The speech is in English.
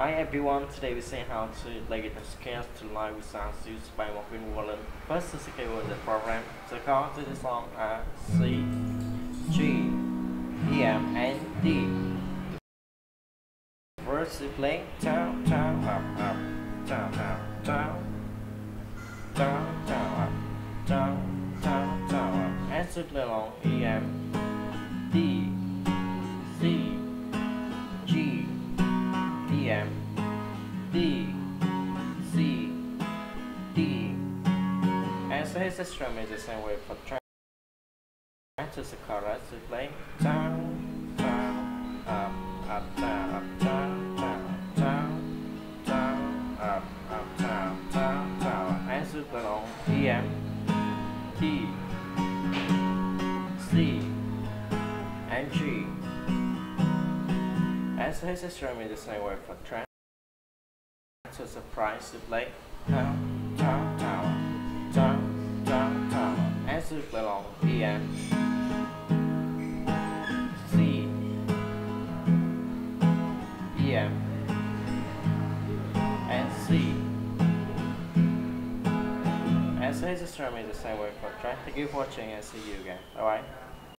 Hi everyone, today we see how to link the scales to live with sounds used by Morgan Wallen. First, the scale of the program. The chords to the song are C, G, E, M, and D. First, we play down, down, up, up, down, down, down, down, down, up, down, down, down, up. And to along E, M, D, C, D. And so his strum is the same way for track. To the chorus, we play down, down, up, up, down, up, down, down, down, down, up, up, down, down, down. And so play along E, M, D, C, and G. And so his strum is the same way for track to surprise to play down, down, down, down, down. As we play along E M C E M and C. And so his strum is the same way for track. Thank you for watching and see you again. Alright?